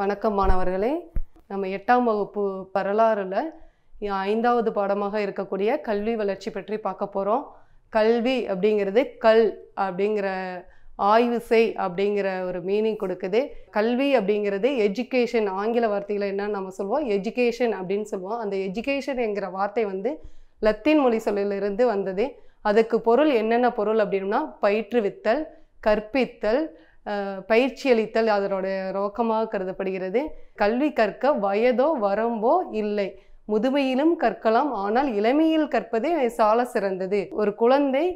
வணக்கம் மாணவர்களே. நம்ம எட்டாம் வகுப்பு வரலாறுல ஐந்தாவது பாடமாக இருக்கக்கூடிய கல்வி வளர்ச்சி பற்றி பார்க்க போகிறோம் கல்வி அப்படிங்கிறது கல் அப்படிங்கிற ஆய்வு செய் அப்படிங்கிற ஒரு மீனிங் கொடுக்குது. கல்வி அப்படிங்கிறது எஜுகேஷன் ஆங்கில வார்த்தையில் என்ன நம்ம சொல்லுவோம் எஜுகேஷன் அப்படின்னு சொல்லுவோம் அந்த எஜுகேஷன் என்கிற வார்த்தை வந்து லத்தீன் மொழி சொல்லிலிருந்து வந்தது. அதுக்கு பொருள் என்னென்ன பொருள் அப்படின்னா பயிற்றுவித்தல் கற்பித்தல் பயிற்சியளித்தல் அதனோட நோக்கமாக கருதப்படுகிறது. கல்வி கற்க வயதோ வரம்போ இல்லை. முதுமையிலும் கற்கலாம் ஆனால் இளமையில் கற்பதே சால சிறந்தது. ஒரு குழந்தை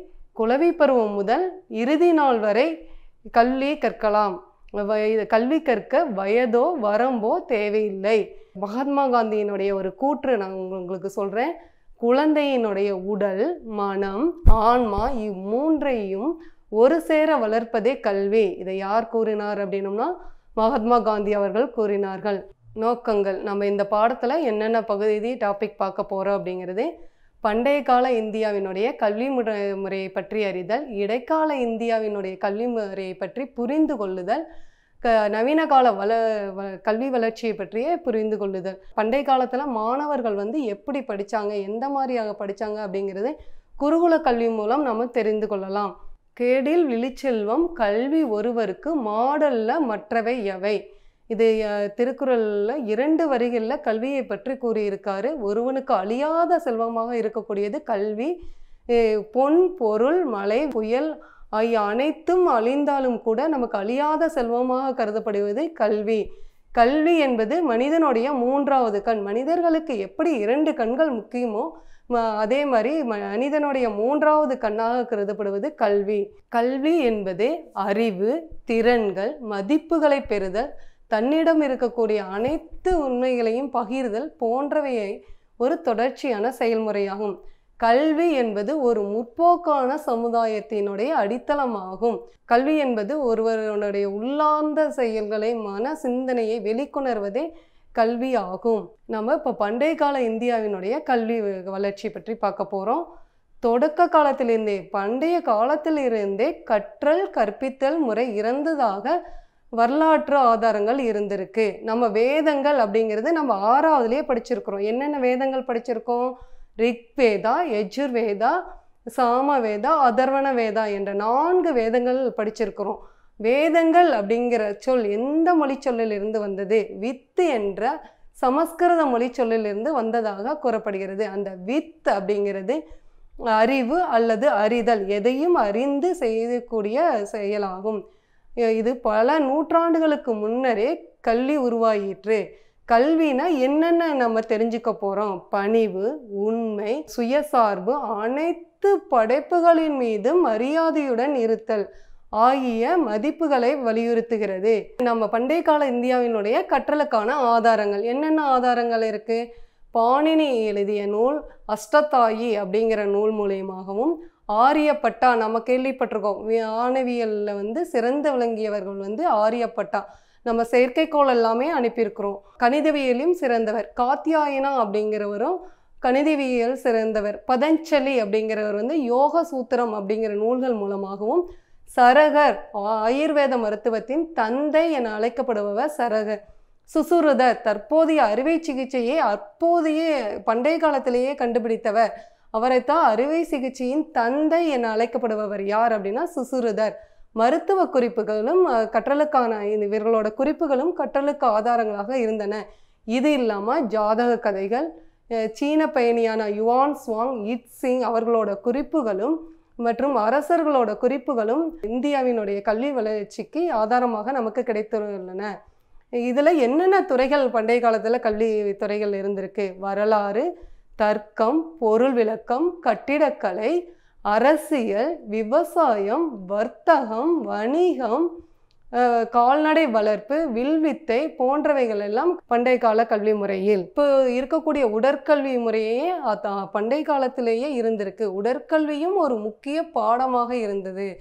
குழவி பருவம் முதல் இறுதி நாள் வரை கல்வி கற்கலாம். கல்வி கற்க வயதோ வரம்போ தேவையில்லை. மகாத்மா காந்தியினுடைய ஒரு கூற்று நான் உங்களுக்கு சொல்கிறேன் குழந்தையினுடைய உடல் மனம் ஆன்மா இம்மூன்றையும் ஒரு சேர வளர்ப்பதே கல்வி. இதை யார் கூறினார் அப்படின்னோம்னா மகாத்மா காந்தி அவர்கள் கூறினார்கள். நோக்கங்கள் நம்ம இந்த பாடத்தில் என்னென்ன பகுதி டாபிக் பார்க்க போகிறோம் அப்படிங்கிறது பண்டைய கால இந்தியாவினுடைய கல்வி முறை முறையை பற்றி அறிதல் இடைக்கால இந்தியாவினுடைய கல்வி முறையை பற்றி புரிந்து கொள்ளுதல் க நவீன கால வள வ கல்வி வளர்ச்சியை பற்றியே புரிந்து கொள்ளுதல். பண்டைய காலத்தில் மாணவர்கள் வந்து எப்படி படித்தாங்க எந்த மாதிரியாக படித்தாங்க அப்படிங்கிறது குருகுல கல்வி மூலம் நம்ம தெரிந்து கொள்ளலாம். கேடில் விழிச்செல்வம் கல்வி ஒருவருக்கு மாடல்ல மற்றவை எவை? இது திருக்குறளில் இரண்டு வரிகளில் கல்வியை பற்றி கூறியிருக்காரு. ஒருவனுக்கு அழியாத செல்வமாக இருக்கக்கூடியது கல்வி. பொன் பொருள் மலை புயல் ஆகிய அனைத்தும் அழிந்தாலும் கூட நமக்கு அழியாத செல்வமாக கருதப்படுவது கல்வி. கல்வி என்பது மனிதனுடைய மூன்றாவது கண். மனிதர்களுக்கு எப்படி இரண்டு கண்கள் முக்கியமோ அதே மாதிரி மனிதனுடைய மூன்றாவது கண்ணாக கருதப்படுவது கல்வி. கல்வி என்பது அறிவு திறன்கள் மதிப்புகளை பெறுதல் தன்னிடம் இருக்கக்கூடிய அனைத்து உண்மைகளையும் பகிர்தல் போன்றவையை ஒரு தொடர்ச்சியான செயல்முறையாகும். கல்வி என்பது ஒரு முற்போக்கான சமுதாயத்தினுடைய அடித்தளமாகும். கல்வி என்பது ஒருவருடைய உள்ளார்ந்த செயல்களை மன சிந்தனையை வெளிக்கொணர்வதே கல்வி ஆகும் நம்ம இப்போ பண்டைய கால இந்தியாவினுடைய கல்வி வளர்ச்சி பற்றி பார்க்க போகிறோம் தொடக்க காலத்திலிருந்தே பண்டைய காலத்திலிருந்தே கற்றல் கற்பித்தல் முறை இறந்ததாக வரலாற்று ஆதாரங்கள் இருந்திருக்கு. நம்ம வேதங்கள் அப்படிங்கிறது நம்ம ஆறாவதுலேயே படிச்சிருக்கிறோம். என்னென்ன வேதங்கள் படிச்சிருக்கோம்? ரிக்வேதா யஜுர்வேதா சாமவேதா அதர்வண வேதா என்ற நான்கு வேதங்கள் படிச்சிருக்கிறோம். வேதங்கள் அப்படிங்கிற சொல் எந்த மொழி சொல்லிலிருந்து வந்தது? வித்து என்ற சமஸ்கிருத மொழி சொல்லிலிருந்து வந்ததாக கூறப்படுகிறது. அந்த வித் அப்படிங்கிறது அறிவு அல்லது அறிதல் எதையும் அறிந்து செய்யக்கூடிய செயலாகும். இது பல நூற்றாண்டுகளுக்கு முன்னரே கல்வி உருவாயிற்று. கல்வினா என்னென்ன நம்ம தெரிஞ்சுக்க போகிறோம் பணிவு உண்மை சுயசார்பு அனைத்து படைப்புகளின் மீதும் மரியாதையுடன் இருத்தல். ஆகிய மதிப்புகளை வலியுறுத்துகிறது. நம்ம பண்டைய கால இந்தியாவினுடைய கற்றலுக்கான ஆதாரங்கள். என்னென்ன ஆதாரங்கள் இருக்கு? பாணினி எழுதிய நூல் அஷ்டத்தாயி அப்படிங்கிற நூல் மூலியமாகவும் ஆரியப்பட்டா நம்ம கேள்விப்பட்டிருக்கோம். ஆணவியலில் வந்து சிறந்து விளங்கியவர்கள் வந்து ஆரியப்பட்டா. நம்ம செயற்கைக்கோள் எல்லாமே அனுப்பியிருக்கிறோம். கணிதவியலையும் சிறந்தவர். காத்தியாயனா அப்படிங்கிறவரும் கணிதவியல் சிறந்தவர். பதஞ்சலி அப்படிங்கிறவர் வந்து யோக சூத்திரம் அப்படிங்கிற நூல்கள் மூலமாகவும் சரகர் ஆயுர்வேத மருத்துவத்தின் தந்தை என அழைக்கப்படுபவர் சரகர். சுசுருதர் தற்போதைய அறுவை சிகிச்சையை அப்போதைய பண்டைய காலத்திலேயே கண்டுபிடித்தவர். அவரைத்தான் அறுவை சிகிச்சையின் தந்தை என அழைக்கப்படுபவர் யார் அப்படின்னா சுசுருதர். மருத்துவ குறிப்புகளும் கற்றலுக்கான இவர்களோட குறிப்புகளும் கற்றலுக்கு ஆதாரங்களாக இருந்தன. இது இல்லாமல் ஜாதக கதைகள் சீன பயணியான யுவான் ஸ்வாங் இட் சிங் அவர்களோட குறிப்புகளும் மற்றும் அரசர்களோட குறிப்புகளும் இந்தியாவினுடைய கல்வி வளர்ச்சிக்கு ஆதாரமாக நமக்கு கிடைத்துள்ளன. இதில் என்னென்ன துறைகள் பண்டைய காலத்தில் கல்வி துறைகள் இருந்திருக்கு? வரலாறு தர்க்கம் பொருள் விளக்கம் கட்டிடக்கலை அரசியல் விவசாயம் வர்த்தகம் வணிகம் கால்நடை வளர்ப்பு வில்வித்தை போன்றவைகள் எல்லாம் பண்டைய கால கல்வி முறையில். இப்போ இருக்கக்கூடிய உடற்கல்வி முறையே அத- பண்டைய காலத்திலேயே இருந்திருக்கு. உடற்கல்வியும் ஒரு முக்கிய பாடமாக இருந்தது.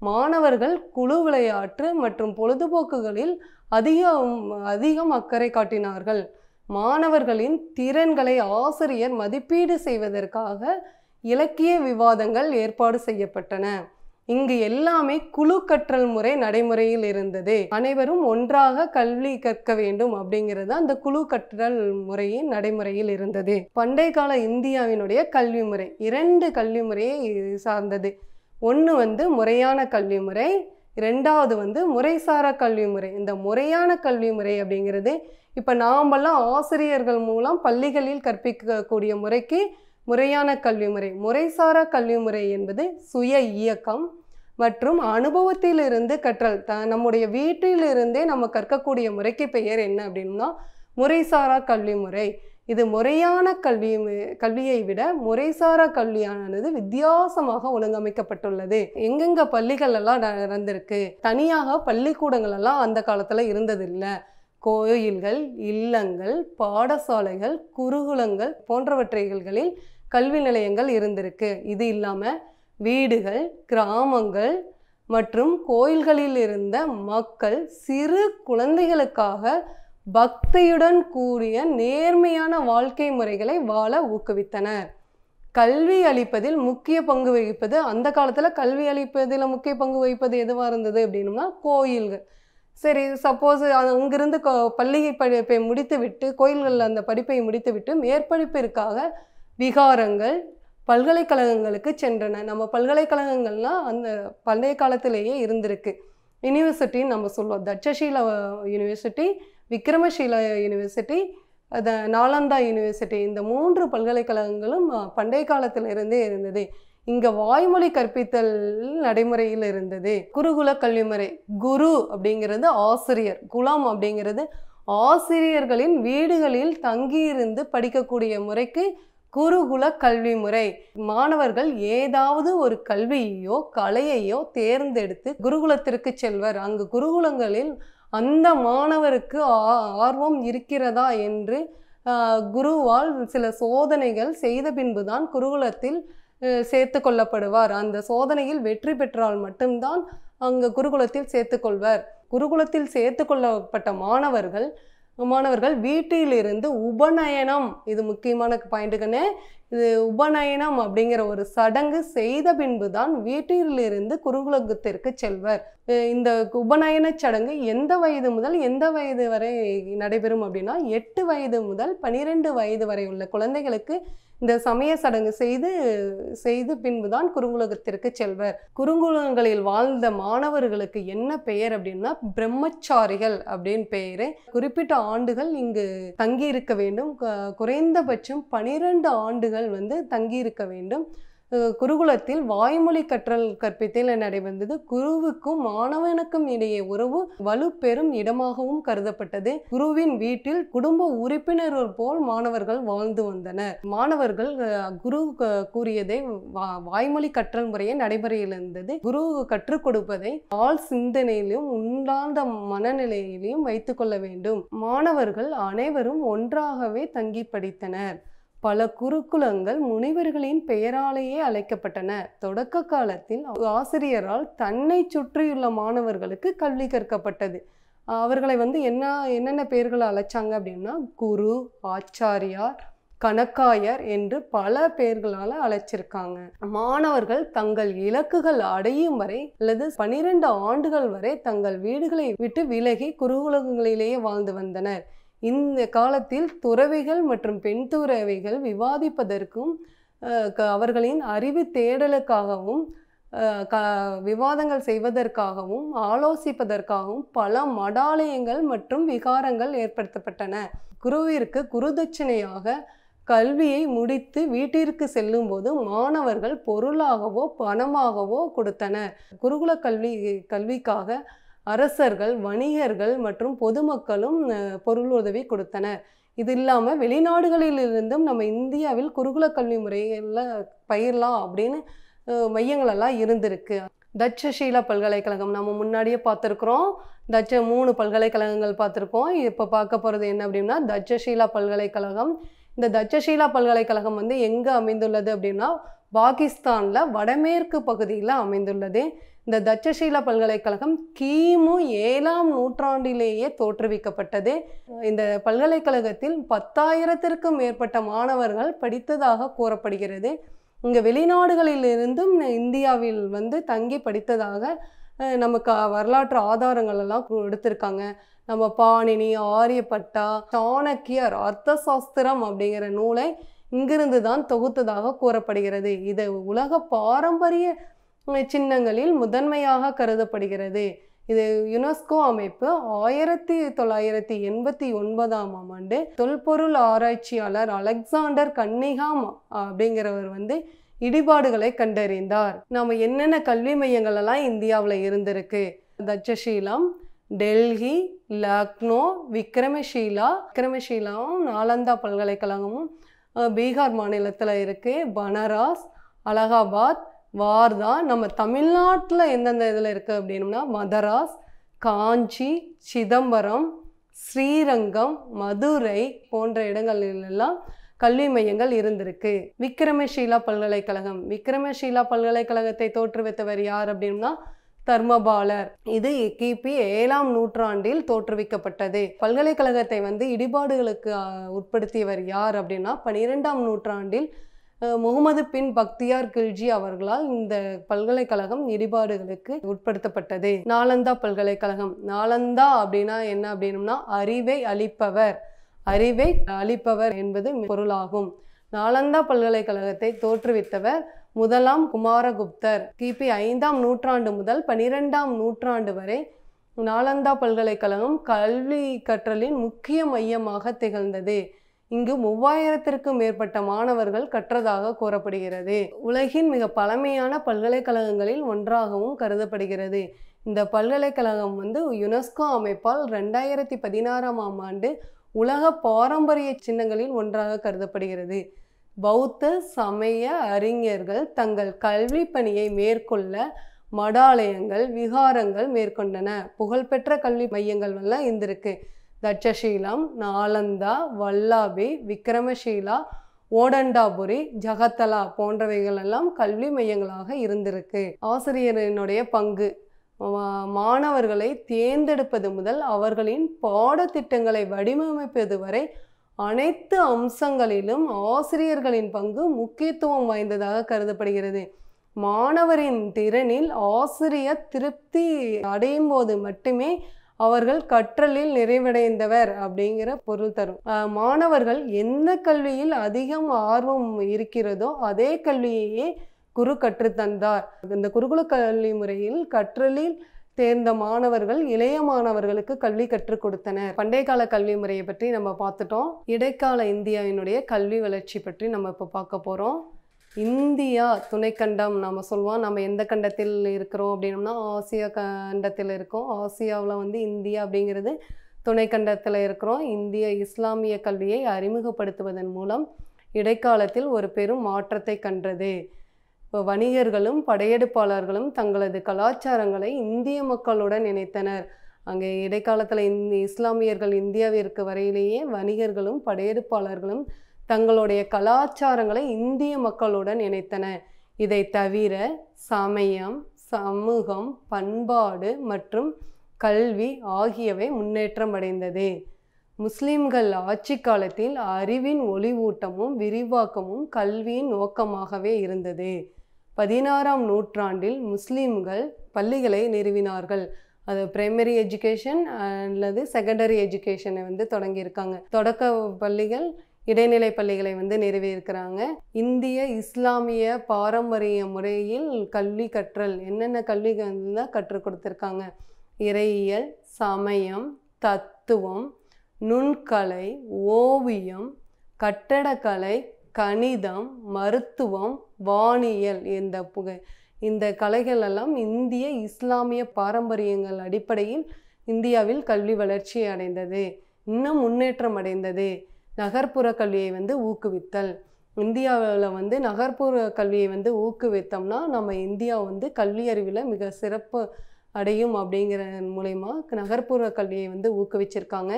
மாணவர்கள் குழு விளையாட்டு மற்றும் பொழுதுபோக்குகளில் அதிகம் அதிகம் அக்கறை காட்டினார்கள். மாணவர்களின் திறன்களை ஆசிரியர் மதிப்பீடு செய்வதற்காக இலக்கிய விவாதங்கள் ஏற்பாடு செய்யப்பட்டன. இங்கு எல்லாமே குழு கற்றல் முறை நடைமுறையில் இருந்தது. அனைவரும் ஒன்றாக கல்வி கற்க வேண்டும் அப்படிங்கிறது அந்த குழு கற்றல் முறையின் நடைமுறையில் இருந்தது. பண்டைய கால இந்தியாவினுடைய கல்வி முறை இரண்டு கல்வி முறையை சார்ந்தது. ஒன்று வந்து முறையான கல்வி முறை ரெண்டாவது வந்து முறைசாரா கல்வி முறை. இந்த முறையான கல்வி முறை அப்படிங்கிறது இப்போ நாமெல்லாம் ஆசிரியர்கள் மூலம் பள்ளிகளில் கற்பிக்கக்கூடிய முறைக்கு முறையான கல்வி முறை முறைசாரா கல்வி முறை என்பது சுய இயக்கம் மற்றும் அனுபவத்திலிருந்து கற்றல். த நம்முடைய வீட்டிலிருந்தே நம்ம கற்கக்கூடிய முறைக்கு பெயர் என்ன அப்படின்னா முறைசாரா கல்வி முறை. இது முறையான கல்வி கல்வியை விட முறைசாரா கல்வியானது வித்தியாசமாக ஒழுங்கமைக்கப்பட்டுள்ளது. எங்கெங்க பள்ளிகள் எல்லாம் நடந்திருக்கு தனியாக பள்ளிக்கூடங்கள் எல்லாம் அந்த காலத்தில் இருந்ததில்லை. கோயில்கள் இல்லங்கள் பாடசாலைகள் குருகுலங்கள் போன்றவற்றைகளில் கல்வி நிலையங்கள் இருந்திருக்கு. இது இல்லாமல் வீடுகள் கிராமங்கள் மற்றும் கோயில்களில் இருந்த மக்கள் சிறு குழந்தைகளுக்காக பக்தியுடன் கூடிய நேர்மையான வாழ்க்கை முறைகளை வாழ ஊக்குவித்தனர். கல்வி அளிப்பதில் முக்கிய பங்கு வகிப்பது அந்த காலத்தில் கல்வி அளிப்பதில் முக்கிய பங்கு வகிப்பது எதுவாக இருந்தது அப்படின்னா கோயில்கள். சரி சப்போஸ் அங்கிருந்து பள்ளி படிப்பை முடித்து விட்டு கோயில்களில் அந்த படிப்பை முடித்து விட்டு மேற்படிப்பிற்காக விகாரங்கள் பல்கலைக்கழகங்களுக்கு சென்றன. நம்ம பல்கலைக்கழகங்கள்லாம் அந்த பண்டைய காலத்திலேயே இருந்திருக்கு. யூனிவர்சிட்டின்னு நம்ம சொல்லுவோம் தட்சசீல யூனிவர்சிட்டி விக்ரமசீலா யூனிவர்சிட்டி அது நாலந்தா யூனிவர்சிட்டி இந்த மூன்று பல்கலைக்கழகங்களும் பண்டைய காலத்திலிருந்தே இருந்தது. இங்கே வாய்மொழி கற்பித்தல் நடைமுறையில் இருந்தது. குருகுல கல்விமுறை குரு அப்படிங்கிறது ஆசிரியர் குலம் அப்படிங்கிறது ஆசிரியர்களின் வீடுகளில் தங்கியிருந்து படிக்கக்கூடிய முறைக்கு குருகுல கல்வி முறை. மாணவர்கள் ஏதாவது ஒரு கல்வியையோ கலையையோ தேர்ந்தெடுத்து குருகுலத்திற்கு செல்வர். அங்கு குருகுலங்களில் அந்த மாணவருக்கு ஆர்வம் இருக்கிறதா என்று குருவால் சில சோதனைகள் செய்த பின்புதான் குருகுலத்தில் சேர்த்து கொள்ளப்படுவார். அந்த சோதனையில் வெற்றி பெற்றால் மட்டும்தான் அங்கு குருகுலத்தில் சேர்த்துக்கொள்வர் குருகுலத்தில் சேர்த்து கொள்ளப்பட்ட மாணவர்கள் மாணவர்கள் வீட்டிலிருந்து உபநயனம். இது முக்கியமான பாயிண்ட்டுக்குன்னு இது உபநயனம் அப்படிங்கிற ஒரு சடங்கு செய்த பின்பு தான் வீட்டிலிருந்து குருகுலகத்திற்கு செல்வர். இந்த உபநயன சடங்கு எந்த வயது முதல் எந்த வயது வரை நடைபெறும் அப்படின்னா எட்டு வயது முதல் பனிரெண்டு வயது வரை உள்ள குழந்தைகளுக்கு இந்த சமய சடங்கு செய்து செய்து பின்புதான் குறுங்குலகத்திற்கு செல்வர். குறுங்குலகங்களில் வாழ்ந்த மாணவர்களுக்கு என்ன பெயர் அப்படின்னா பிரம்மச்சாரிகள் அப்படின்னு பெயரு. குறிப்பிட்ட ஆண்டுகள் இங்கு தங்கி இருக்க வேண்டும் குறைந்தபட்சம் பனிரெண்டு ஆண்டுகள் வந்து தங்கி இருக்க வேண்டும். குருகுலத்தில் வாய்மொழி கற்றல் கற்பித்தல் நடைபெறுந்தது குருவுக்கும் மாணவனுக்கும் இடையே உறவு வலுப்பெறும் இடமாகவும் கருதப்பட்டது. குருவின் வீட்டில் குடும்ப உறுப்பினர்கள் போல் மாணவர்கள் வாழ்ந்து வந்தனர். மாணவர்கள் குரு கூறியதை வாய்மொழி கற்றல் முறையே நடைமுறையில் இருந்தது குரு கற்றுக் கொடுப்பதை ஆள் சிந்தனையிலும் உண்டாந்த மனநிலையிலையும் வைத்துக்கொள்ள வேண்டும். மாணவர்கள் அனைவரும் ஒன்றாகவே தங்கி படித்தனர். பல குருகுலங்கள் முனிவர்களின் பெயராலேயே அழைக்கப்பட்டன. தொடக்க காலத்தில் ஆசிரியரால் தன்னை சுற்றியுள்ள மாணவர்களுக்கு கல்வி கற்கப்பட்டது. அவர்களை வந்து என்ன என்னென்ன பெயர்களை அழைச்சாங்க அப்படின்னா குரு ஆச்சாரியார் கணக்காயர் என்று பல பெயர்களால் அழைச்சிருக்காங்க. மாணவர்கள் தங்கள் இலக்குகள் அடையும் வரை அல்லது பனிரெண்டு ஆண்டுகள் வரை தங்கள் வீடுகளை விட்டு விலகி குருகுலகங்களிலேயே வாழ்ந்து வந்தனர். இந்த காலத்தில் துறவிகள் மற்றும் பெண் துறவிகள் விவாதிப்பதற்கும் அவர்களின் அறிவு தேடலுக்காகவும் க விவாதங்கள் செய்வதற்காகவும் ஆலோசிப்பதற்காகவும் பல மடாலயங்கள் மற்றும் விகாரங்கள் ஏற்படுத்தப்பட்டன. குருவிற்கு குருதட்சணையாக கல்வியை முடித்து வீட்டிற்கு செல்லும்போது மாணவர்கள் பொருளாகவோ பணமாகவோ கொடுத்தனர். குருகுல கல்வி கல்விக்காக அரசர்கள் வணிகர்கள் மற்றும் பொதுமக்களும் பொருள் உதவி கொடுத்தனர். இது இல்லாமல் வெளிநாடுகளிலிருந்தும் நம்ம இந்தியாவில் குருகுல கல்வி முறையில் பயிரலாம் அப்படின்னு மையங்களெல்லாம் இருந்திருக்கு. தட்சசீல பல்கலைக்கழகம் நம்ம முன்னாடியே பார்த்துருக்குறோம். தட்ச மூணு பல்கலைக்கழகங்கள் பார்த்துருக்கோம். இப்போ பார்க்க போகிறது என்ன அப்படின்னா தட்சசீலா பல்கலைக்கழகம். இந்த தட்சசீலா பல்கலைக்கழகம் வந்து எங்கே அமைந்துள்ளது அப்படின்னா பாகிஸ்தானில் வடமேற்கு பகுதியில் அமைந்துள்ளது. இந்த தட்சசீல பல்கலைக்கழகம் கிமு ஏழாம் நூற்றாண்டிலேயே தோற்றுவிக்கப்பட்டது. இந்த பல்கலைக்கழகத்தில் பத்தாயிரத்திற்கும் மேற்பட்ட மாணவர்கள் படித்ததாக கூறப்படுகிறது. இங்கே வெளிநாடுகளிலிருந்தும் இந்தியாவில் வந்து தங்கி படித்ததாக நமக்கு வரலாற்று ஆதாரங்கள் எல்லாம் கொடுத்துருக்காங்க. நம்ம பாணினி ஆரியப்பட்டா சாணக்கியர் அர்த்த சாஸ்திரம் அப்படிங்கிற நூலை இங்கிருந்து தான் தொகுத்ததாக கூறப்படுகிறது. இது உலக பாரம்பரிய சின்னங்களில் முதன்மையாக கருதப்படுகிறது. இது யுனெஸ்கோ அமைப்பு ஆயிரத்தி தொள்ளாயிரத்தி எண்பத்தி ஒன்பதாம் ஆண்டு தொல்பொருள் ஆராய்ச்சியாளர் அலெக்சாண்டர் கன்னிகாம் அப்படிங்கிறவர் வந்து இடிபாடுகளை கண்டறிந்தார். நாம என்னென்ன கல்வி மையங்கள் எல்லாம் இந்தியாவில் இருந்திருக்கு? தட்சசீலம் டெல்லி லக்னோ விக்ரமசீலா விக்ரமஷீலாவும் நாலந்தா பல்கலைக்கழகமும் பீகார் மாநிலத்தில் இருக்கு பனாரஸ் அலகாபாத் வார்தா நம்ம தமிழ்நாட்டில் எந்தெந்த இதில் இருக்குது அப்படின்னம்னா மதராஸ் காஞ்சி சிதம்பரம் ஸ்ரீரங்கம் மதுரை போன்ற இடங்களிலெல்லாம் கல்வி மையங்கள் இருந்திருக்கு. விக்ரமஷீலா பல்கலைக்கழகம். விக்ரமஷீலா பல்கலைக்கழகத்தை தோற்றுவித்தவர் யார் அப்படின்னா தர்மபாலர். இது கிபி ஏழாம் நூற்றாண்டில் தோற்றுவிக்கப்பட்டது. பல்கலைக்கழகத்தை வந்து இடிபாடுகளுக்கு உட்படுத்தியவர் யார் அப்படின்னா பனிரெண்டாம் நூற்றாண்டில் முகமது பின் பக்தியார் கில்ஜி அவர்களால் இந்த பல்கலைக்கழகம் இடிபாடுகளுக்கு உட்படுத்தப்பட்டது. நாலந்தா பல்கலைக்கழகம். நாலந்தா அப்படின்னா என்ன அப்படின்னம்னா அறிவை அளிப்பவர். அறிவை அளிப்பவர் என்பது பொருளாகும். நாலந்தா பல்கலைக்கழகத்தை தோற்றுவித்தவர் முதலாம் குமாரகுப்தர். கிபி ஐந்தாம் நூற்றாண்டு முதல் பனிரெண்டாம் நூற்றாண்டு வரை நாலந்தா பல்கலைக்கழகம் கல்வி கற்றலின் முக்கிய மையமாக திகழ்ந்தது. இங்கு மூவாயிரத்திற்கும் மேற்பட்ட மாணவர்கள் கற்றதாக கூறப்படுகிறது. உலகின் மிக பழமையான பல்கலைக்கழகங்களில் ஒன்றாகவும் கருதப்படுகிறது. இந்த பல்கலைக்கழகம் வந்து யுனெஸ்கோ அமைப்பால் ரெண்டாயிரத்தி பதினாறாம் ஆம் ஆண்டு உலக பாரம்பரிய சின்னங்களில் ஒன்றாக கருதப்படுகிறது. பௌத்த சமய அறிஞர்கள் தங்கள் கல்வி பணியை மேற்கொள்ள மடாலயங்கள் விகாரங்கள் மேற்கொண்டன. புகழ்பெற்ற கல்வி மையங்கள் எல்லாம் இருந்திருக்கு தட்சசீலம் நாலந்தா வல்லாபி விக்ரமசீலா ஓடண்டாபுரி ஜகத்தலா போன்றவைகள் எல்லாம் கல்வி மையங்களாக இருந்திருக்கு. ஆசிரியரினுடைய பங்கு மா- மாணவர்களை தேர்ந்தெடுப்பது முதல் அவர்களின் பாடத்திட்டங்களை வடிவமைப்பது வரை அனைத்து அம்சங்களிலும் ஆசிரியர்களின் பங்கு முக்கியத்துவம் வாய்ந்ததாக கருதப்படுகிறது. மாணவரின் திறனில் ஆசிரியர் திருப்தி அடையும் போது மட்டுமே அவர்கள் கற்றலில் நிறைவடைந்தவர் அப்படிங்கிற பொருள் தரும். மாணவர்கள் எந்த கல்வியில் அதிகம் ஆர்வம் இருக்கிறதோ அதே கல்வியையே குரு கற்றுத்தந்தார் இந்த குருகுல கல்வி முறையில் கற்றலில் தேர்ந்த மாணவர்கள் இளைய மாணவர்களுக்கு கல்வி கற்றுக் கொடுத்தனர். பண்டைய கால கல்வி முறையை பற்றி நம்ம பார்த்துட்டோம். இடைக்கால இந்தியாவினுடைய கல்வி வளர்ச்சி பற்றி நம்ம இப்போ பார்க்க போகிறோம் இந்தியா துணைக்கண்டம் நம்ம சொல்லுவோம் நம்ம எந்த கண்டத்தில் இருக்கிறோம் அப்படின்னம்னா ஆசியா கண்டத்தில் இருக்கோம். ஆசியாவில் வந்து இந்தியா அப்படிங்கிறது துணைக்கண்டத்தில் இருக்கிறோம். இந்திய இஸ்லாமிய கல்வியை அறிமுகப்படுத்துவதன் மூலம் இடைக்காலத்தில் ஒரு பெரும் மாற்றத்தை கண்டது. இப்போ வணிகர்களும் படையெடுப்பாளர்களும் தங்களது கலாச்சாரங்களை இந்திய மக்களுடன் இணைத்தனர். அங்கே இடைக்காலத்தில் இந் இஸ்லாமியர்கள் இந்தியாவிற்கு வரையிலேயே வணிகர்களும் படையெடுப்பாளர்களும் தங்களுடைய கலாச்சாரங்களை இந்திய மக்களுடன் இணைத்தன. இதை தவிர சமயம் சமூகம் பண்பாடு மற்றும் கல்வி ஆகியவை முன்னேற்றம் அடைந்தது. முஸ்லிம்கள் ஆட்சி காலத்தில் அறிவின் ஒளிவூட்டமும் விரிவாக்கமும் கல்வியின் நோக்கமாகவே இருந்தது. பதினாறாம் நூற்றாண்டில் முஸ்லீம்கள் பள்ளிகளை நிறுவினார்கள். அது பிரைமரி எஜுகேஷன் அல்லது செகண்டரி எஜுகேஷனை வந்து தொடங்கியிருக்காங்க. தொடக்க பள்ளிகள் இடைநிலை பள்ளிகளை வந்து நிறுவியிருக்கிறாங்க இந்திய இஸ்லாமிய பாரம்பரிய முறையில் கல்வி கற்றல் என்னென்ன கல்வி தான் கற்றுக் கொடுத்துருக்காங்க. இறையியல் சமயம் தத்துவம் நுண்கலை ஓவியம் கட்டடக்கலை கணிதம் மருத்துவம் வானியல் இந்த புகை இந்த கலைகள் எல்லாம் இந்திய இஸ்லாமிய பாரம்பரியங்கள் அடிப்படையில் இந்தியாவில் கல்வி வளர்ச்சி அடைந்தது இன்னும் முன்னேற்றம் அடைந்தது. நகர்ப்புற கல்வியை வந்து ஊக்குவித்தல். இந்தியாவில் வந்து நகர்ப்புற கல்வியை வந்து ஊக்குவித்தோம்னா நம்ம இந்தியா வந்து கல்வி அறிவில் மிக சிறப்பு அடையும் அப்படிங்கிற மூலயமா நகர்ப்புற கல்வியை வந்து ஊக்குவிச்சிருக்காங்க.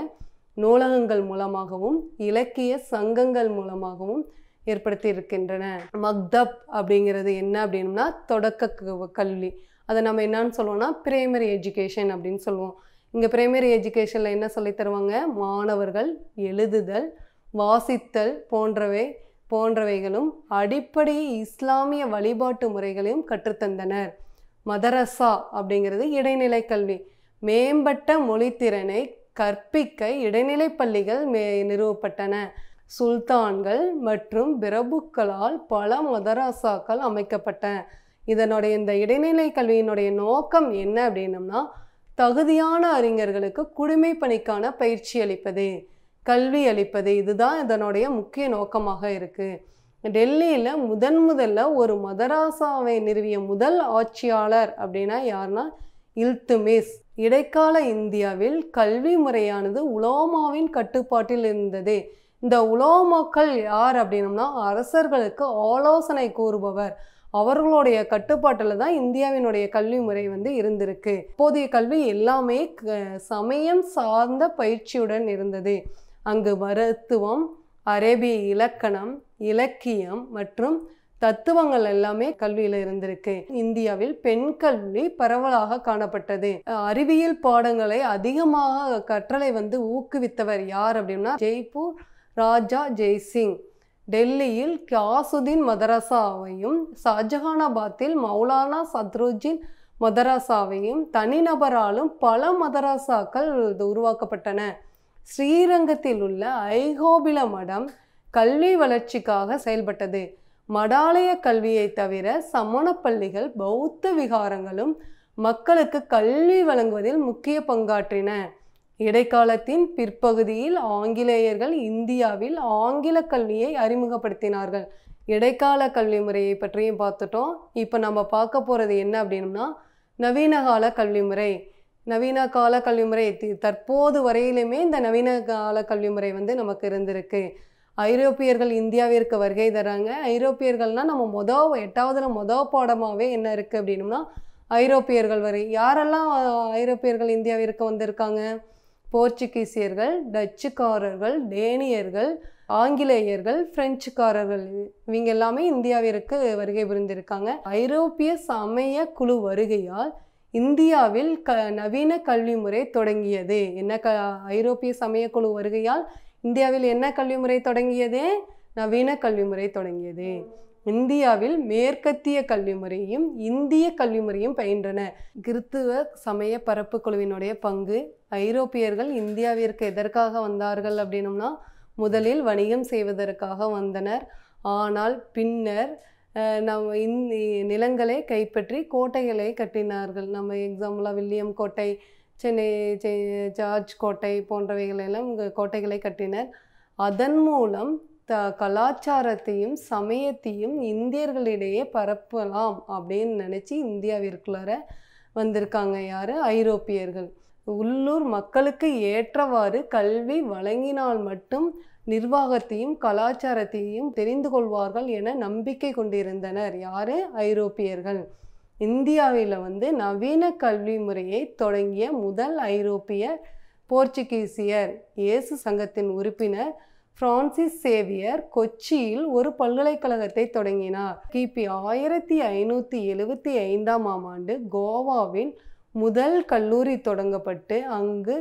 நூலகங்கள் மூலமாகவும் இலக்கிய சங்கங்கள் மூலமாகவும் ஏற்படுத்தி இருக்கின்றன. மக்தப் அப்படிங்கிறது என்ன அப்படின்னா தொடக்க கல்வி. அதை நம்ம என்னன்னு சொல்லுவோம்னா பிரைமரி எஜுகேஷன் அப்படின்னு சொல்லுவோம். இங்கே பிரைமரி எஜுகேஷனில் என்ன சொல்லித் தருவாங்க? மாணவர்கள் எழுதுதல் வாசித்தல் போன்றவை போன்றவைகளும் அடிப்படை இஸ்லாமிய வழிபாட்டு முறைகளையும் கற்றுத்தந்தனர். மதரசா அப்படிங்கிறது இடைநிலை கல்வி. மேம்பட்ட மொழித்திறனை கற்பிக்க இடைநிலை பள்ளிகள் மே நிறுவப்பட்டன. சுல்தான்கள் மற்றும் பிரபுக்களால் பல மதரசாக்கள் அமைக்கப்பட்டன இதனுடைய இந்த இடைநிலை கல்வியினுடைய நோக்கம் என்ன அப்படின்னம்னா தகுதியான அறிஞர்களுக்கு குடிமை பணிக்கான பயிற்சி அளிப்பது. கல்வி அளிப்பது இதுதான் இதனுடைய முக்கிய நோக்கமாக இருக்குது டெல்லியில் முதன் முதல்ல ஒரு மதராசாவை நிறுவிய முதல் ஆட்சியாளர் அப்படின்னா யாருன்னா இல்துமிஸ். இடைக்கால இந்தியாவில் கல்வி முறையானது உலோமாவின் கட்டுப்பாட்டில் இருந்தது. இந்த உலோமாக்கள் யார் அப்படின்னம்னா அரசர்களுக்கு ஆலோசனை கூறுபவர். அவர்களுடைய கட்டுப்பாட்டில் தான் இந்தியாவினுடைய கல்வி முறை வந்து இருந்திருக்கு. இப்போதைய கல்வி எல்லாமே க- சமயம் சார்ந்த பயிற்சியுடன் இருந்தது. அங்கு மருத்துவம் அரேபிய இலக்கணம் இலக்கியம் மற்றும் தத்துவங்கள் எல்லாமே கல்வியில் இருந்திருக்கு. இந்தியாவில் பெண் கல்வி பரவலாக காணப்பட்டது. அறிவியல் பாடங்களை அதிகமாக கற்றலை வந்து ஊக்குவித்தவர் யார் அப்படின்னா ஜெய்ப்பூர் ராஜா ஜெய்சிங். டெல்லியில் கியாசுதீன் மதரசாவையும் ஷாஜஹானாபாத்தில் மௌலானா சத்ருஜின் மதரசாவையும் தனிநபராலும் பல மதரசாக்கள் உருவாக்கப்பட்டன. ஸ்ரீரங்கத்தில் உள்ள ஐகோபில மடம் கல்வி வளர்ச்சிக்காக செயல்பட்டது. மடாலய கல்வியை தவிர சமண பள்ளிகள் பௌத்த விகாரங்களும் மக்களுக்கு கல்வி வழங்குவதில் முக்கிய பங்காற்றின. இடைக்காலத்தின் பிற்பகுதியில் ஆங்கிலேயர்கள் இந்தியாவில் ஆங்கில கல்வியை அறிமுகப்படுத்தினார்கள். இடைக்கால கல்வி முறையை பற்றியும் பார்த்துட்டோம். இப்போ நம்ம பார்க்க போகிறது என்ன அப்படின்னா நவீனகால கல்வி முறை. நவீன கால கல்வி முறை தற்போது வரையிலுமே இந்த நவீன கால கல்வி முறை வந்து நமக்கு இருந்திருக்கு. ஐரோப்பியர்கள் இந்தியாவிற்கு வருகை தராங்க ஐரோப்பியர்கள்னால் நம்ம மொதல் எட்டாவதுல மொதல் பாடமாகவே என்ன இருக்குது அப்படின்னா ஐரோப்பியர்கள் வரை. யாரெல்லாம் ஐரோப்பியர்கள் இந்தியாவிற்கு வந்திருக்காங்க? போர்ச்சுகீசியர்கள் டச்சுக்காரர்கள் டேனியர்கள் ஆங்கிலேயர்கள் பிரெஞ்சுக்காரர்கள். இவங்க எல்லாமே இந்தியாவிற்கு வருகை புரிந்திருக்காங்க. ஐரோப்பிய சமய குழு வருகையால் இந்தியாவில் க நவீன கல்வி முறை தொடங்கியது. என்ன க ஐரோப்பிய சமயக்குழு வருகையால் இந்தியாவில் என்ன கல்வி முறை தொடங்கியது? நவீன கல்வி முறை தொடங்கியது. இந்தியாவில் மேற்கத்திய கல்வி முறையும் இந்திய கல்வி முறையும் பயின்றன. கிறித்துவ சமய பரப்பு குழுவினுடைய பங்கு ஐரோப்பியர்கள் இந்தியாவிற்கு எதற்காக வந்தார்கள் அப்படின்னம்னா முதலில் வணிகம் செய்வதற்காக வந்தனர். ஆனால் பின்னர் நம்ம இந் நிலங்களை கைப்பற்றி கோட்டைகளை கட்டினார்கள். நம்ம எக்ஸாம்பிளாக வில்லியம் கோட்டை சென்னை செ- ஜார்ஜ் கோட்டை போன்றவைகளெல்லாம் இங்கே கோட்டைகளை கட்டினர். அதன் மூலம் த கலாச்சாரத்தையும் சமயத்தையும் இந்தியர்களிடையே பரப்பலாம் அப்படின்னு நினச்சி இந்தியாவிற்குள்ளார வந்திருக்காங்க யார்? ஐரோப்பியர்கள். உள்ளூர் மக்களுக்கு ஏற்றவாறு கல்வி வழங்கினால் மட்டும் நிர்வாகத்தையும் கலாச்சாரத்தையும் தெரிந்து கொள்வார்கள் என நம்பிக்கை கொண்டிருந்தனர். யாரு? ஐரோப்பியர்கள். இந்தியாவில் வந்து நவீன கல்வி முறையை தொடங்கிய முதல் ஐரோப்பிய போர்ச்சுகீசியர் இயேசு சங்கத்தின் உறுப்பினர் பிரான்சிஸ் சேவியர் கொச்சியில் ஒரு பல்கலைக்கழகத்தை தொடங்கினார். கிபி ஆயிரத்தி ஐநூற்றி எழுவத்தி ஐந்தாம் ஆம் ஆண்டு கோவாவில் முதல் கல்லூரி தொடங்கப்பட்டு அங்கு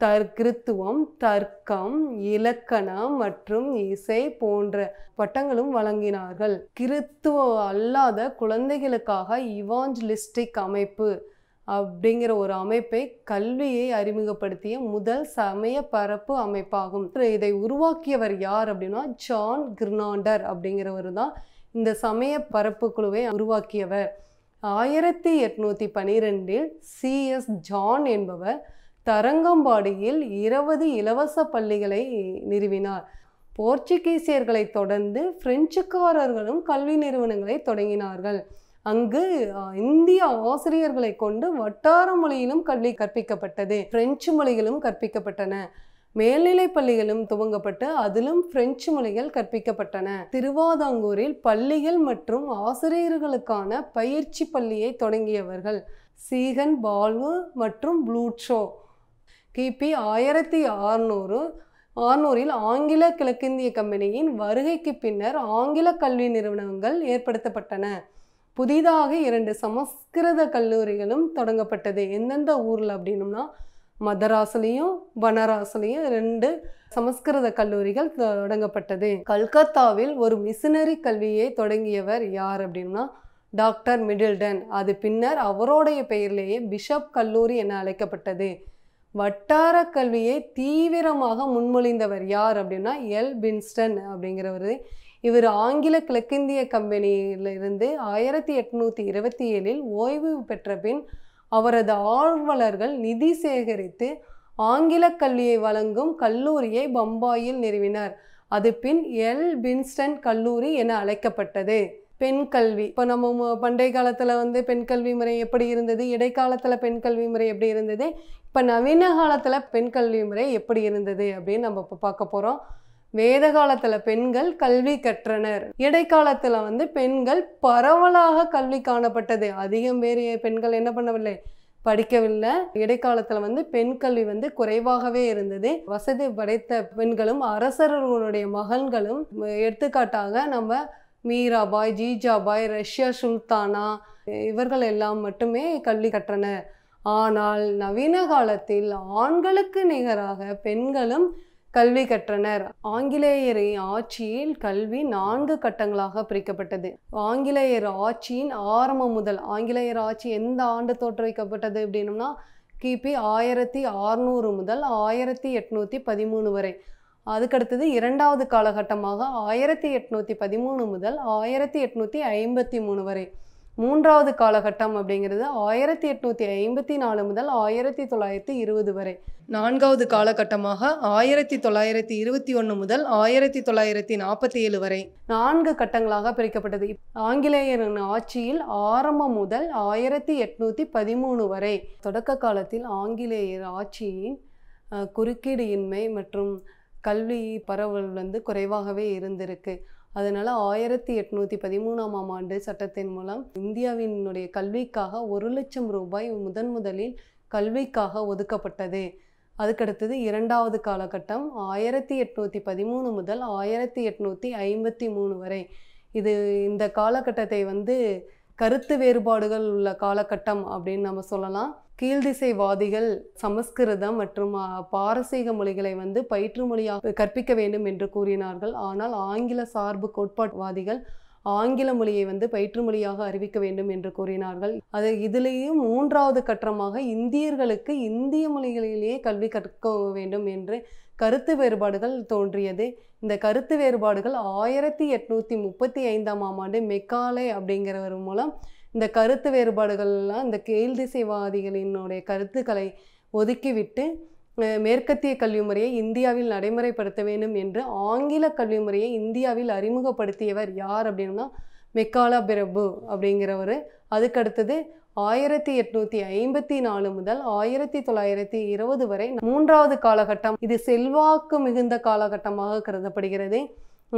தற்கிருத்துவம் தர்க்கம் இலக்கணம் மற்றும் இசை போன்ற பட்டங்களும் வழங்கினார்கள். கிறித்துவ அல்லாத குழந்தைகளுக்காக இவாஞ்சலிஸ்டிக் அமைப்பு அப்படிங்கிற ஒரு அமைப்பை கல்வியை அறிமுகப்படுத்திய முதல் சமய பரப்பு அமைப்பாகும். இதை உருவாக்கியவர் யார் அப்படின்னா ஜான் கிர்னாண்டர் அப்படிங்கிறவர் தான் இந்த சமய பரப்பு குழுவை உருவாக்கியவர். ஆயிரத்தி எட்நூற்றி பனிரெண்டில் சிஎஸ் ஜான் என்பவர் தரங்கம்பாடியில் இருபது இலவச பள்ளிகளை நிறுவினார். போர்ச்சுகீசியர்களை தொடர்ந்து பிரெஞ்சுக்காரர்களும் கல்வி நிறுவனங்களை தொடங்கினார்கள். அங்கு இந்திய ஆசிரியர்களை கொண்டு வட்டார மொழியிலும் கல்வி கற்பிக்கப்பட்டது. பிரெஞ்சு மொழிகளும் கற்பிக்கப்பட்டன. மேல்நிலை பள்ளிகளும் துவங்கப்பட்டு அதிலும் பிரெஞ்சு மொழிகள் கற்பிக்கப்பட்டன. திருவாதாங்கூரில் பள்ளிகள் மற்றும் ஆசிரியர்களுக்கான பயிற்சி பள்ளியை தொடங்கியவர்கள். சீகன் பால்வு மற்றும் ப்ளூட்ஷோ கிபி ஆயிரத்தி அறுநூறு ஆறுநூறில் ஆங்கில கிழக்கிந்திய கம்பெனியின் வருகைக்கு பின்னர் ஆங்கில கல்வி நிறுவனங்கள் ஏற்படுத்தப்பட்டன. புதிதாக இரண்டு சமஸ்கிருத கல்லூரிகளும் தொடங்கப்பட்டது. எந்தெந்த ஊரில் அப்படின்னம்னா மதராஸ்லேயும் பனாரஸ்லேயும் ரெண்டு சமஸ்கிருத கல்லூரிகள் தொடங்கப்பட்டது. கல்கத்தாவில் ஒரு மிஷினரி கல்வியை தொடங்கியவர் யார் அப்படின்னா டாக்டர் மிடில்டன். அது பின்னர் அவருடைய பெயரிலேயே பிஷப் கல்லூரி என அழைக்கப்பட்டது. வட்டார கல்வியை தீவிரமாக முன்மொழிந்தவர் யார் அப்படின்னா எல். பின்ஸ்டன் அப்படிங்கிறவர். இவர் ஆங்கில கிழக்கிந்திய கம்பெனியிலிருந்து ஆயிரத்தி எட்நூற்றி இருபத்தி ஏழில் ஓய்வு பெற்ற பின் அவரது ஆர்வலர்கள் நிதி சேகரித்து ஆங்கில கல்வியை வழங்கும் கல்லூரியை பம்பாயில் நிறுவினார். அது பின் எல். பின்ஸ்டன் கல்லூரி என அழைக்கப்பட்டது. பெண் கல்வி. இப்போ நம்ம பண்டைய காலத்தில் வந்து பெண் கல்வி முறை எப்படி இருந்தது? இடைக்காலத்தில் பெண் கல்வி முறை எப்படி இருந்தது? இப்போ நவீன காலத்தில் பெண் கல்வி முறை எப்படி இருந்தது அப்படின்னு நம்ம இப்போ பார்க்க போகிறோம் வேத காலத்தில் பெண்கள் கல்வி கற்றனர். இடைக்காலத்தில் வந்து பெண்கள் பரவலாக கல்வி காணப்பட்டது. அதிகம் பேர் பெண்கள் என்ன பண்ணவில்லை? படிக்கவில்லை. இடைக்காலத்தில் வந்து பெண் கல்வி வந்து குறைவாகவே இருந்தது. வசதி படைத்த பெண்களும் அரசர்களுடைய மகன்களும் எடுத்துக்காட்டாக நம்ம மீராபாய் ஜீஜாபாய் ரஷ்யா சுல்தானா இவர்கள் எல்லாம் மட்டுமே கல்வி கற்றனர். ஆனால் நவீன காலத்தில் ஆண்களுக்கு நிகராக பெண்களும் கல்வி கற்றனர். ஆங்கிலேயரின் ஆட்சியில் கல்வி நான்கு கட்டங்களாக பிரிக்கப்பட்டது. ஆங்கிலேயர் ஆட்சியின் ஆரம்பம் முதல் ஆங்கிலேயர் ஆட்சி எந்த ஆண்டு தோற்றுவிக்கப்பட்டது அப்படின்னம்னா கிபி ஆயிரத்தி அறுநூறு முதல் ஆயிரத்தி எட்நூற்றி பதிமூணு வரை. அதுக்கடுத்தது இரண்டாவது காலகட்டமாக ஆயிரத்தி எட்நூற்றி பதிமூணு முதல் ஆயிரத்தி எட்நூற்றி ஐம்பத்தி மூணு வரை. மூன்றாவது காலகட்டம் அப்படிங்கிறது ஆயிரத்தி எட்நூற்றி ஐம்பத்தி நாலு முதல் ஆயிரத்தி தொள்ளாயிரத்தி இருபது வரை. நான்காவது காலகட்டமாக ஆயிரத்தி தொள்ளாயிரத்தி இருபத்தி ஒன்று முதல் ஆயிரத்தி தொள்ளாயிரத்தி நாற்பத்தி ஏழு வரை. நான்கு கட்டங்களாக பிரிக்கப்பட்டது. ஆங்கிலேயரின் ஆட்சியில் ஆரம்பம் முதல் ஆயிரத்தி எட்நூற்றி பதிமூணு வரை. தொடக்க காலத்தில் ஆங்கிலேயர் ஆட்சியின் குறுக்கீடு இன்மை மற்றும் கல்வி பரவல் வந்து குறைவாகவே இருந்திருக்கு. அதனால் ஆயிரத்தி எட்நூற்றி பதிமூணாம் ஆண்டு சட்டத்தின் மூலம் இந்தியாவினுடைய கல்விக்காக ஒரு லட்சம் ரூபாய் முதன் முதலில் கல்விக்காக ஒதுக்கப்பட்டது. அதுக்கடுத்தது இரண்டாவது காலகட்டம் ஆயிரத்தி எட்நூற்றி பதிமூணு முதல் ஆயிரத்தி எட்நூற்றி ஐம்பத்தி மூணு வரை. இது இந்த காலகட்டத்தை வந்து கருத்து வேறுபாடுகள் உள்ள காலகட்டம் அப்படின்னு நம்ம சொல்லலாம். கீழ்திசைவாதிகள் சமஸ்கிருதம் மற்றும் பாரசீக மொழிகளை வந்து பயிற்று மொழியாக கற்பிக்க வேண்டும் என்று கூறினார்கள். ஆனால் ஆங்கில சார்பு கோட்பாட்டுவாதிகள் ஆங்கில மொழியை வந்து பயிற்று மொழியாக அறிவிக்க வேண்டும் என்று கூறினார்கள். அது இதிலேயும் மூன்றாவது கட்டமாக இந்தியர்களுக்கு இந்திய மொழிகளிலேயே கல்வி கற்க வேண்டும் என்று கருத்து வேறுபாடுகள் தோன்றியது. இந்த கருத்து வேறுபாடுகள் ஆயிரத்தி எட்நூற்றி முப்பத்தி ஐந்தாம் ஆண்டு மெக்காலே அப்படிங்கிறவர் மூலம் இந்த கருத்து வேறுபாடுகள்லாம் இந்த கீழ்திசைவாதிகளினுடைய கருத்துக்களை ஒதுக்கிவிட்டு மேற்கத்திய கல்வி முறையை இந்தியாவில் நடைமுறைப்படுத்த வேண்டும் என்று ஆங்கில கல்வி முறையை இந்தியாவில் அறிமுகப்படுத்தியவர் யார் அப்படின்னா மெக்காலா பிரபு அப்படிங்கிறவர். அதுக்கடுத்தது ஆயிரத்தி எட்நூற்றி ஐம்பத்தி நாலு முதல் ஆயிரத்தி தொள்ளாயிரத்தி இருபது வரை மூன்றாவது காலகட்டம். இது செல்வாக்கு மிகுந்த காலகட்டமாக கருதப்படுகிறது.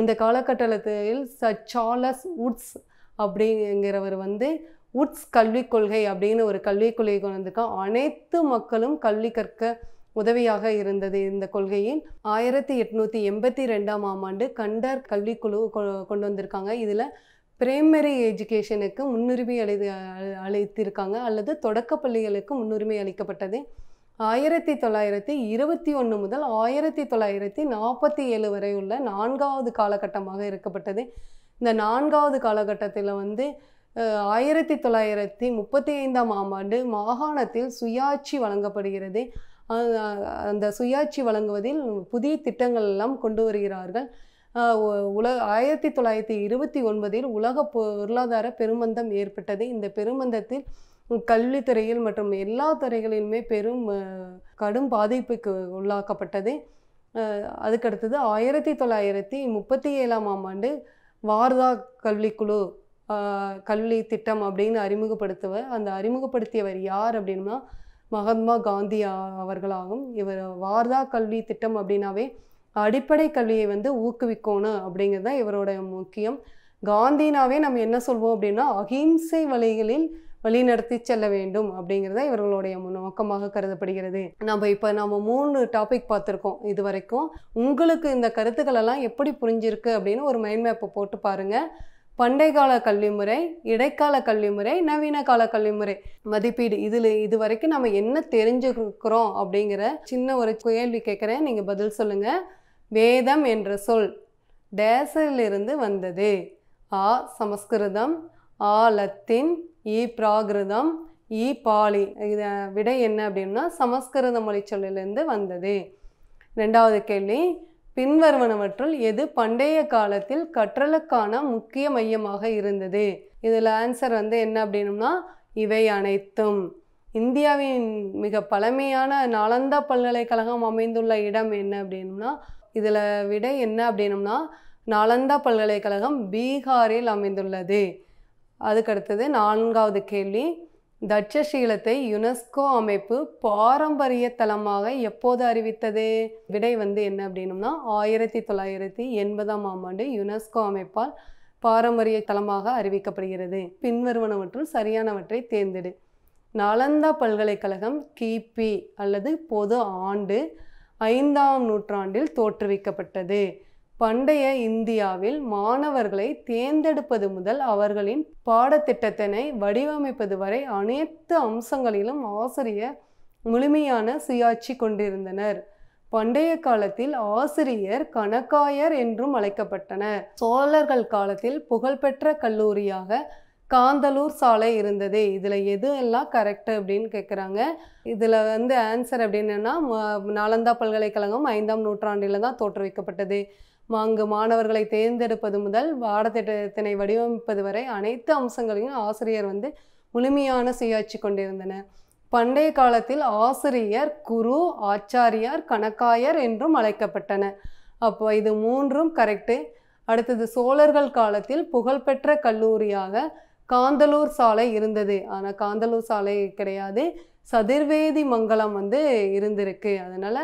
இந்த காலகட்டத்தில் சர் சார்லஸ் உட்ஸ் அப்படிங்கிறவர் வந்து உட்ஸ் கல்விக் கொள்கை அப்படின்னு ஒரு கல்விக் கொள்கை கொண்டு வந்திருக்கான் அனைத்து மக்களும் கல்வி கற்க உதவியாக இருந்தது இந்த கொள்கையில் ஆயிரத்தி எட்நூற்றி எண்பத்தி ரெண்டாம் ஆண்டு கண்டர் கல்விக்குழு கொ- கொண்டு வந்திருக்காங்க. இதில் பிரைமரி எஜுகேஷனுக்கு முன்னுரிமை அளி அளித்திருக்காங்க. அல்லது தொடக்கப் பள்ளிகளுக்கு முன்னுரிமை அளிக்கப்பட்டது. ஆயிரத்தி தொள்ளாயிரத்தி இருபத்தி ஒன்று முதல் ஆயிரத்தி தொள்ளாயிரத்தி நாற்பத்தி ஏழு வரை உள்ள நான்காவது காலகட்டமாக இருக்கப்பட்டது. இந்த நான்காவது காலகட்டத்தில் வந்து ஆயிரத்தி தொள்ளாயிரத்தி முப்பத்தி ஐந்தாம் ஆண்டு மாகாணத்தில் சுயாட்சி வழங்கப்படுகிறது. அந்த சுயாட்சி வழங்குவதில் புதிய திட்டங்கள் எல்லாம் கொண்டு வருகிறார்கள். உலக உல ஆயிரத்தி தொள்ளாயிரத்தி இருபத்தி ஒன்பதில் உலக பொருளாதார பெருமந்தம் ஏற்பட்டது. இந்த பெருமந்தத்தில் கல்வித்துறையில் மற்றும் எல்லா துறைகளிலுமே பெரும் கடும் பாதிப்புக்கு உள்ளாக்கப்பட்டது. அதுக்கடுத்தது ஆயிரத்தி தொள்ளாயிரத்தி முப்பத்தி ஏழாம் ஆண்டு வார்தா கல்விக்குழு கல்வி திட்டம் அப்படின்னு அறிமுகப்படுத்துவர் அந்த அறிமுகப்படுத்தியவர் யார் அப்படின்னா மகாத்மா காந்தி அவர்களாகும். இவர் வார்தா கல்வி திட்டம் அப்படின்னாவே அடிப்படை கல்வியை வந்து ஊக்குவிக்கணும் அப்படிங்கிறது தான் இவரோட முக்கியம். காந்தினாவே நம்ம என்ன சொல்வோம் அப்படின்னா அகிம்சை வழிகளில் வழிநடத்தி செல்ல வேண்டும் அப்படிங்கிறத இவர்களுடைய நோக்கமாக கருதப்படுகிறது. நம்ம இப்போ நம்ம மூணு டாபிக் பார்த்துருக்கோம். இது வரைக்கும் உங்களுக்கு இந்த கருத்துக்கள் எல்லாம் எப்படி புரிஞ்சிருக்கு அப்படின்னு ஒரு மைண்ட் மேப்பை போட்டு பாருங்கள் பண்டை கால கல்வி முறை இடைக்கால கல்வி முறை நவீன கால கல்வி முறை மதிப்பீடு. இதில் இது வரைக்கும் நம்ம என்ன தெரிஞ்சுக்கிறோம் அப்படிங்கிற சின்ன ஒரு கேள்வி கேட்குறேன். நீங்கள் பதில் சொல்லுங்கள் வேதம் என்ற சொல் டேசிலிருந்து வந்தது. ஆ சமஸ்கிருதம். ஆ லத்தீன். இ பிராகிருதம் இ பாலி. இத விடை என்ன அப்படின்னா சமஸ்கிருத மொழி சொல்லிலிருந்து வந்தது. ரெண்டாவது கேள்வி பின்வருவனவற்றுள் எது பண்டைய காலத்தில் கற்றலுக்கான முக்கிய மையமாக இருந்தது? இதில் ஆன்சர் வந்து என்ன அப்படின்னா இவை அனைத்தும். இந்தியாவின் மிக பழமையான நாலந்தா பல்கலைக்கழகம் அமைந்துள்ள இடம் என்ன அப்படின்னா இதில் விடை என்ன அப்படின்னம்னா நாலந்தா பல்கலைக்கழகம் பீகாரில் அமைந்துள்ளது. அதுக்கடுத்தது நான்காவது கேள்வி. தட்சசீலத்தை யுனெஸ்கோ அமைப்பு பாரம்பரிய தலமாக எப்போது அறிவித்தது? விடை வந்து என்ன அப்படின்னம்னா ஆயிரத்தி தொள்ளாயிரத்தி எண்பதாம் ஆம் ஆண்டு யுனெஸ்கோ அமைப்பால் பாரம்பரிய தலமாக அறிவிக்கப்படுகிறது. பின்வருவனவற்றுள் சரியானவற்றை தேர்ந்தெடு. நாலந்தா பல்கலைக்கழகம் கிபி அல்லது பொது ஆண்டு ஐந்தாம் நூற்றாண்டில் தோற்றுவிக்கப்பட்டது. பண்டைய இந்தியாவில் மாணவர்களை தேர்ந்தெடுப்பது முதல் அவர்களின் பாடத்திட்டத்தினை வடிவமைப்பது வரை அனைத்து அம்சங்களிலும் ஆசிரியர் முழுமையான சுயாட்சி கொண்டிருந்தனர். பண்டைய காலத்தில் ஆசிரியர் கணக்காயர் என்றும் அழைக்கப்பட்டனர். சோழர்கள் காலத்தில் புகழ்பெற்ற கல்லூரியாக காந்தலூர் சாலை இருந்தது. இதில் எது எல்லாம் கரெக்டு அப்படின்னு கேட்குறாங்க இதில் வந்து ஆன்சர் அப்படின்னா நாலந்தா பல்கலைக்கழகம் ஐந்தாம் நூற்றாண்டில் தான் தோற்றுவிக்கப்பட்டது. அங்கு மாணவர்களை தேர்ந்தெடுப்பது முதல் பாடத்திட்டத்தினை வடிவமைப்பது வரை அனைத்து அம்சங்களையும் ஆசிரியர் வந்து முழுமையான சுயாட்சி கொண்டிருந்தனர். பண்டைய காலத்தில் ஆசிரியர் குரு ஆச்சாரியார் கணக்காயர் என்றும் அழைக்கப்பட்டனர். அப்போ இது மூன்றும் கரெக்டு அடுத்தது சோழர்கள் காலத்தில் புகழ்பெற்ற கல்லூரியாக காந்தலூர் சாலை இருந்தது. ஆனால் காந்தலூர் சாலை கிடையாது. சதுர்வேதி மங்கலம் வந்து இருந்திருக்கு. அதனால்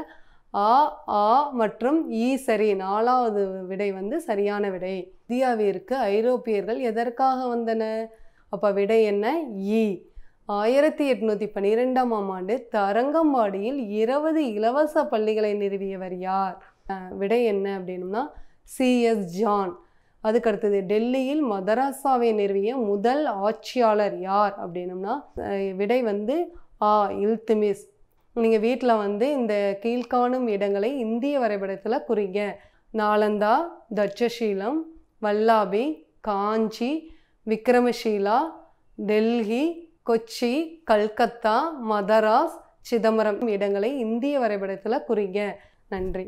ஆ ஆ மற்றும் ஈ சரி. நாலாவது விடை வந்து சரியான விடை. இந்தியாவிற்கு ஐரோப்பியர்கள் எதற்காக வந்தன? அப்போ விடை என்ன? ஈ. ஆயிரத்தி எட்நூற்றி பன்னிரெண்டாம் ஆண்டு தரங்கம்பாடியில் இருபது இலவச பள்ளிகளை நிறுவியவர் யார்? விடை என்ன அப்படின்னம்னா சிஎஸ் ஜான். அதுக்கடுத்தது டெல்லியில் மதராசாவை நிறுவிய முதல் ஆட்சியாளர் யார் அப்படின்னம்னா விடை வந்து ஆ. இல்துமிஸ். நீங்கள் வீட்டில் வந்து இந்த கீழ்காணும் இடங்களை இந்திய வரைபடத்தில் குறிங்க. நாலந்தா தட்சசீலம் வல்லாபி காஞ்சி விக்ரமஷீலா டெல்லி கொச்சி கல்கத்தா மதராஸ் சிதம்பரம் இடங்களை இந்திய வரைபடத்தில் குறிங்க. நன்றி.